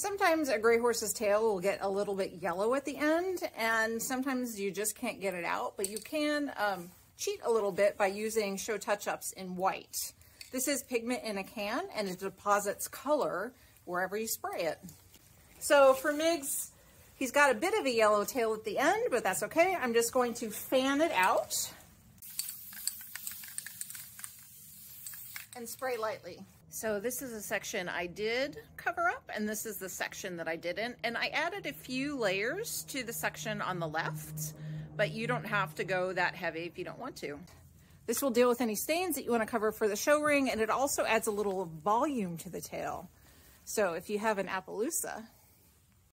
Sometimes a gray horse's tail will get a little bit yellow at the end and sometimes you just can't get it out, but you can um, cheat a little bit by using Show Touch-Ups in white. This is pigment in a can and it deposits color wherever you spray it. So for Migs, he's got a bit of a yellow tail at the end, but that's okay. I'm just going to fan it out and spray lightly. So this is a section I did cover up and this is the section that I didn't. And I added a few layers to the section on the left, but you don't have to go that heavy if you don't want to. This will deal with any stains that you want to cover for the show ring and it also adds a little volume to the tail. So if you have an Appaloosa,